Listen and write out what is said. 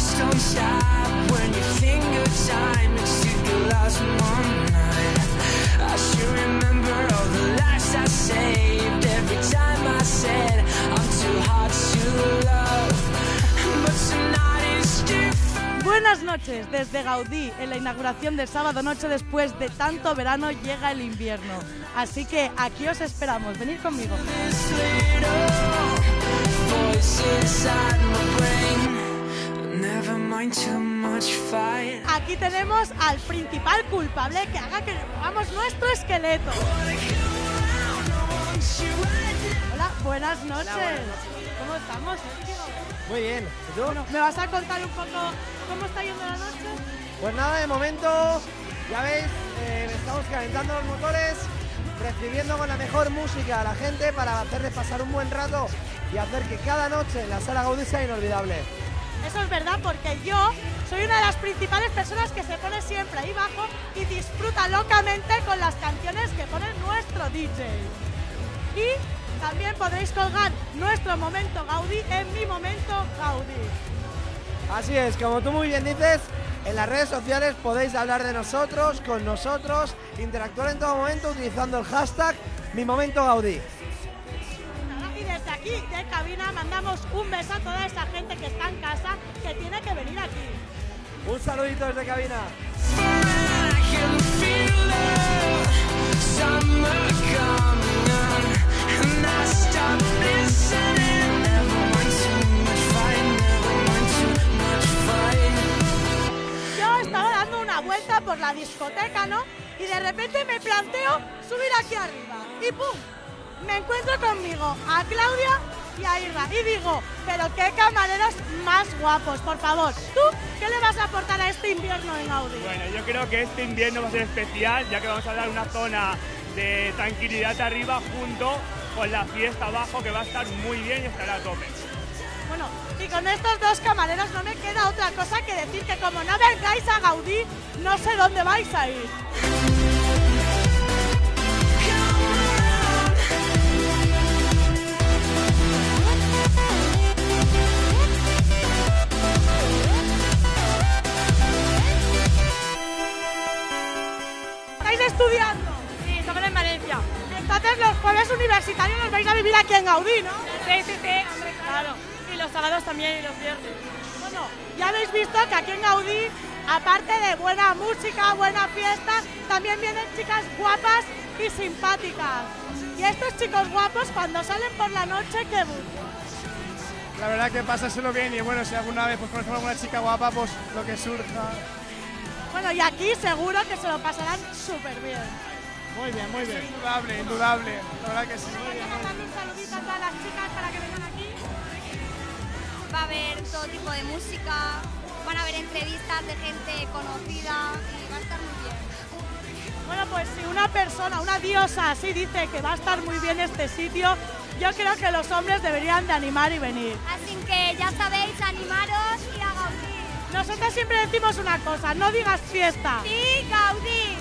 voice don't stop when you think of time. It's to the last one night. I sure remember all the lives I saved. Every time I said I'm too hard to love, but tonight is different. Buenas noches, desde Gaudí, en la inauguración del sábado noche después de tanto verano llega el invierno. Así que aquí os esperamos, venid conmigo. Aquí tenemos al principal culpable que haga que hagamos nuestro esqueleto. Hola, buenas noches. ¿Cómo estamos? Muy bien. ¿Y tú? Bueno, ¿me vas a contar un poco cómo está yendo la noche? Pues nada, de momento, ya veis, eh, estamos calentando los motores, recibiendo con la mejor música a la gente para hacerles pasar un buen rato y hacer que cada noche en la sala Gaudí sea inolvidable. Eso es verdad porque yo soy una de las principales personas que se pone siempre ahí abajo y disfruta locamente con las canciones que pone nuestro DJ. Y también podréis colgar nuestro momento Gaudí en mi momento Gaudí. Así es, como tú muy bien dices, en las redes sociales podéis hablar de nosotros, con nosotros, interactuar en todo momento utilizando el hashtag Mi Momento Gaudí. Aquí, de cabina, mandamos un beso a toda esa gente que está en casa que tiene que venir aquí. Un saludito desde cabina. Yo estaba dando una vuelta por la discoteca, ¿no? Y de repente me planteo subir aquí arriba. Y ¡pum! Me encuentro conmigo a Claudia y a Irra. Y digo, pero qué camareros más guapos, por favor. ¿Tú qué le vas a aportar a este invierno en Audi? Bueno, yo creo que este invierno va a ser especial, ya que vamos a dar una zona de tranquilidad arriba junto con la fiesta abajo, que va a estar muy bien y estará a tope. Bueno, y con estos dos camareros no me queda otra cosa que decir que como no vengáis a Gaudí, no sé dónde vais a ir. Entonces los jueves universitarios los vais a vivir aquí en Gaudí, ¿no? Sí, sí, sí, hombre, claro. Y los sábados también y los viernes. Bueno, ya habéis visto que aquí en Gaudí, aparte de buena música, buena fiesta, también vienen chicas guapas y simpáticas. Y estos chicos guapos cuando salen por la noche, ¿qué buscan? La verdad que pasárselo bien y bueno, si alguna vez pues conocemos a alguna chica guapa, pues lo que surja. Bueno, y aquí seguro que se lo pasarán súper bien. Muy bien, muy bien. Indudable, indudable. La verdad que sí. Quiero mandarle un saludito a todas las chicas para que vengan aquí. Va a haber todo tipo de música, van a haber entrevistas de gente conocida y va a estar muy bien. Bueno, pues si una persona, una diosa así dice que va a estar muy bien este sitio, yo creo que los hombres deberían de animar y venir. Así que ya sabéis, animaros y a Gaudí. Nosotros siempre decimos una cosa, no digas fiesta. ¡Sí, Gaudí!